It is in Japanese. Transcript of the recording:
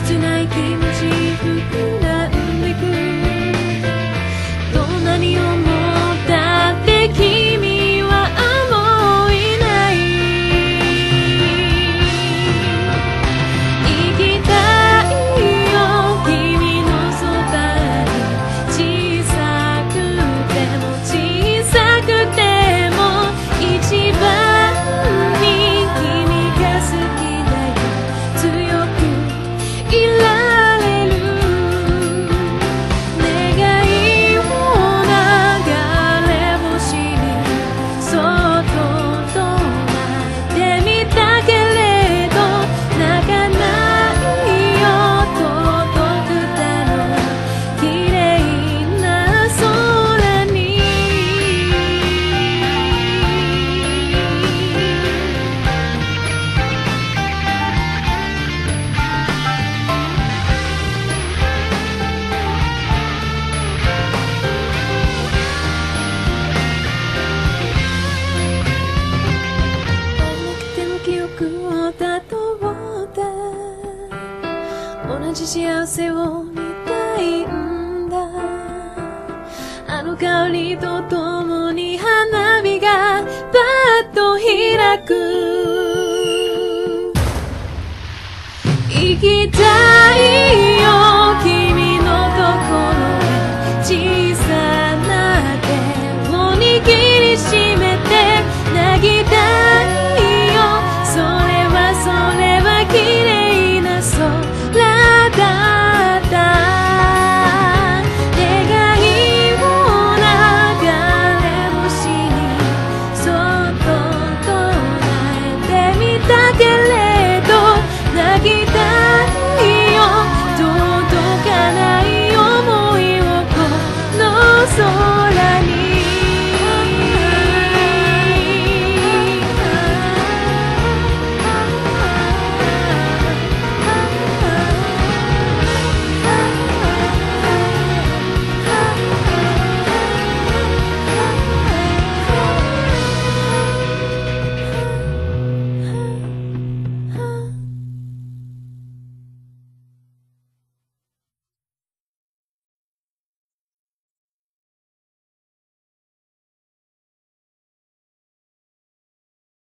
切ない気持ち幸せを見たいんだ。あの香りと共に花火がパッと開く。生きたい